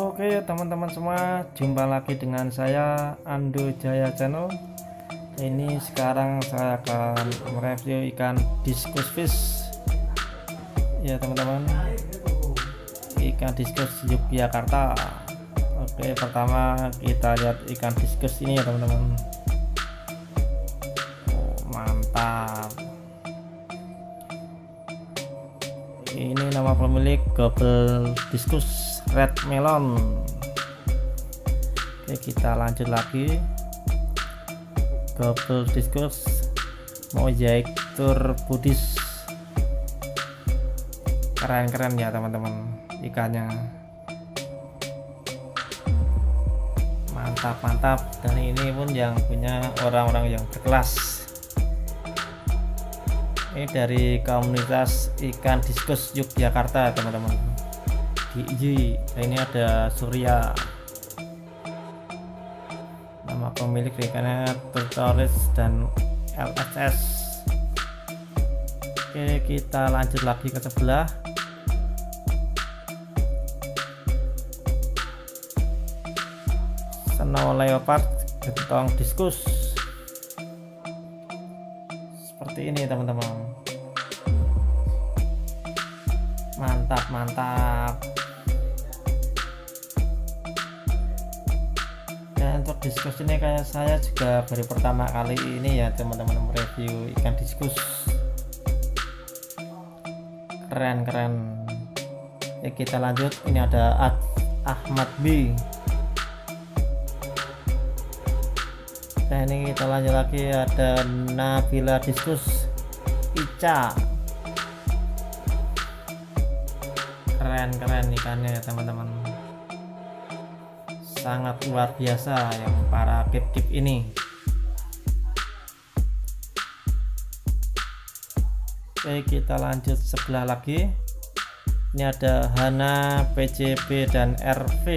Oke teman-teman semua jumpa lagi dengan saya Ando Jaya Channel. Ini sekarang saya akan mereview ikan diskus fish. Ya teman-teman. Ikan diskus Yogyakarta. Oke pertama kita lihat ikan diskus ini ya teman-teman. Oh, mantap. Ini nama pemilik gobel diskus red melon. Oke kita lanjut lagi. Double diskus mozaik tur budis keren-keren ya teman-teman. Ikannya. Mantap-mantap. Dan ini pun yang punya orang-orang yang berkelas. Ini dari komunitas ikan diskus Yogyakarta teman-teman di nah, ini ada Surya. Nama pemilik ikannya tertulis dan LSS oke kita lanjut lagi ke sebelah. Snow Leopard gentong diskus. Seperti ini teman-teman mantap mantap. Dan untuk diskus ini kayak saya juga baru pertama kali ini ya teman-teman review ikan diskus. Keren keren. Ya kita lanjut. Ini ada Ad Ahmad B. Dan ini kita lanjut lagi. Ada Nabila diskus. Ica keren-keren ikannya ya teman-teman. Sangat luar biasa yang para kip-kip ini. Oke kita lanjut sebelah lagi. Ini ada Hana PCB dan RV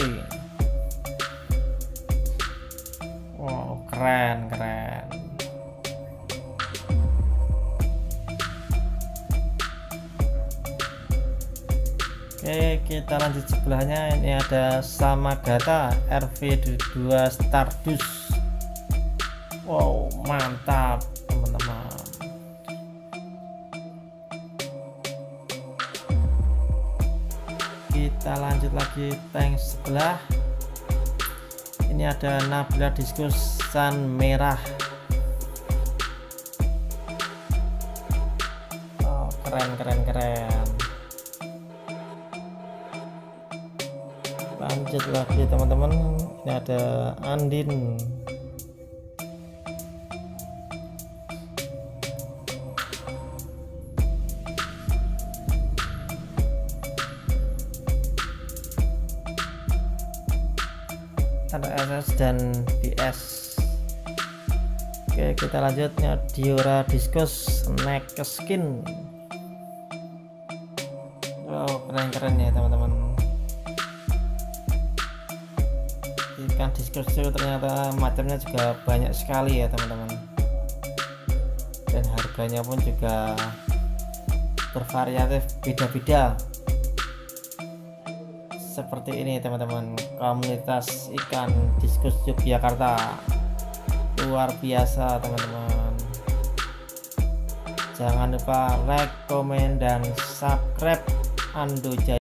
wow keren keren Oke kita lanjut sebelahnya. Ini ada Samagata RV2 Stardust. Wow mantap teman-teman. Kita lanjut lagi tank sebelah. Ini ada Nabila Diskusan merah. Oh, keren keren keren lanjut lagi teman-teman. Ini ada Andin. Ada SS dan BS Oke kita lanjutnya. Diora Discus Neck Skin. Wow keren-keren ya teman-teman diskus itu ternyata macamnya juga banyak sekali ya teman-teman. Dan harganya pun juga bervariatif beda-beda. Seperti ini teman-teman. Komunitas ikan diskus Yogyakarta. Luar biasa teman-teman. Jangan lupa like, komen, dan subscribe. Ando Jaya